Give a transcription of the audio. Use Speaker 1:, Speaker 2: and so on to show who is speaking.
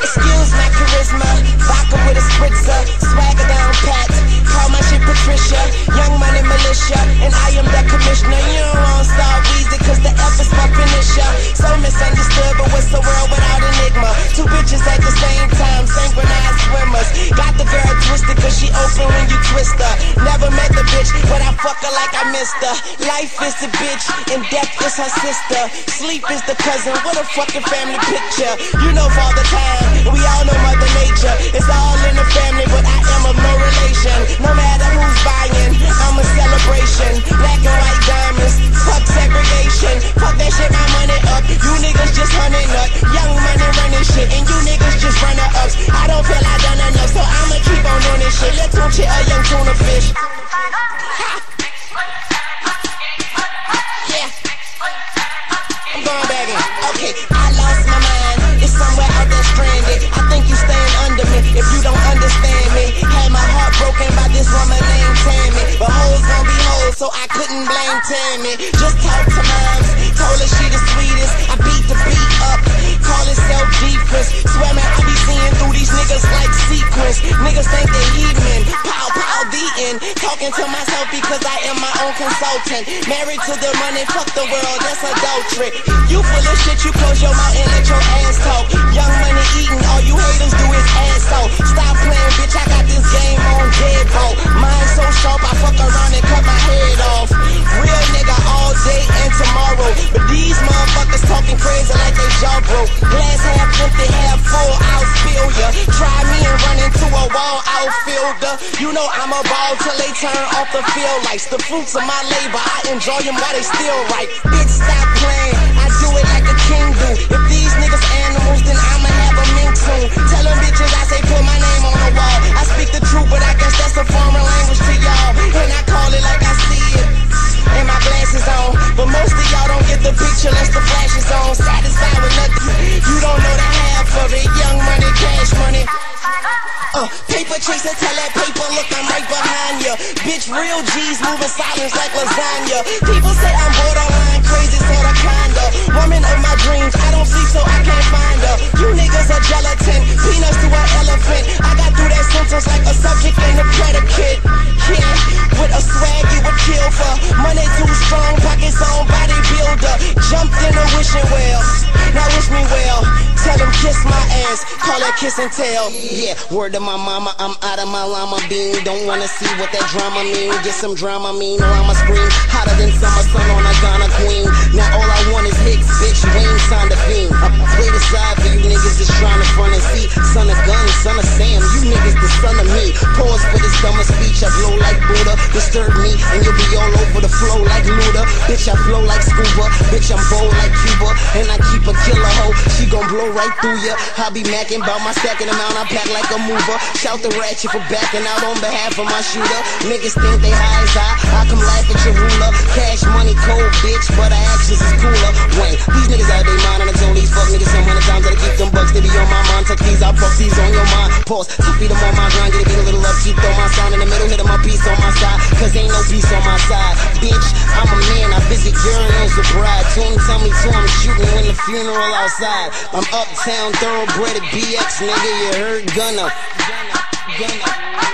Speaker 1: Excuse my charisma, vodka with a spritzer, swagger down pat. Call my shit Patricia, young money militia, and I am the commissioner. You don't want solve Weezy, cause the F is my finisher. So misunderstood, but what's the world without enigma? Two bitches at the same time, synchronized swimmers. Got the girl twisted, cause she open when you twist her. Never met the bitch, but like I missed her. Life is the bitch, and death is her sister. Sleep is the cousin, what a fucking family picture. You know Father Time, we all know Mother Nature. It's all in the family, but I am of no relation. No matter who's buying, I'm a celebration. Black and white diamonds, fuck segregation. Fuck that shit, my money up. You niggas just hunting up. Young money running shit, and you niggas just running ups. I don't feel I done enough, so I'ma keep on doing this shit. Let's tune shit a young tuna fish. Yeah. So I couldn't blame Tammy. Just talk to moms. Told her she the sweetest. I beat the beat up. Call it self-defense. Swear man, I be seeing through these niggas like sequence. Niggas think they heathen. Pow, pow, the end. Talking to myself because I am my own consultant. Married to the money, fuck the world, that's adultery. You full of shit, you close your mouth and let your ass talk. Young money eating, all you haters do is ass off. Stop playing, bitch, I got this You know I'm a ball till they turn off the field lights. The fruits of my labor, I enjoy them while they still right. Bitch, stop playing. I do it like a king do. If these niggas animals, then I'ma have a mink soon. Tell them bitches I say put my name on the wall. I speak the truth, but I guess that's a foreign language to y'all. And I call it like I see it. And my glasses on. But most of y'all don't get the picture unless the flash is on. Satisfied with nothing. You don't know the half of it. Young money, cash money. Uh, paper chaser, tell that paper, look, I'm right behind ya. Bitch, real G's moving silence like lasagna. People say I'm kiss and tell.
Speaker 2: Yeah, word to my mama, I'm out of my llama bean. Don't wanna see what that drama mean. Get some drama mean, or I'ma scream hotter than summer sun on a Ghana queen. Now all I want is hits, bitch. Wayne signed a fiend. I play the side for you niggas just trying to front blow right through ya. I be macking about my stacking amount, I pack like a mover. Shout the ratchet for backing out on behalf of my shooter. Niggas think they high as I, I come laugh at your ruler. Cash money cold, bitch, but our actions is cooler. Wayne, these niggas out they mind, and I told these fuck niggas some hundred times that I keep them bucks, they be on my mind. Tuck these, I fuck these on your mind. Pause, funeral outside. I'm uptown, thoroughbred BX, nigga, you heard Gunna. Gunna, Gunna.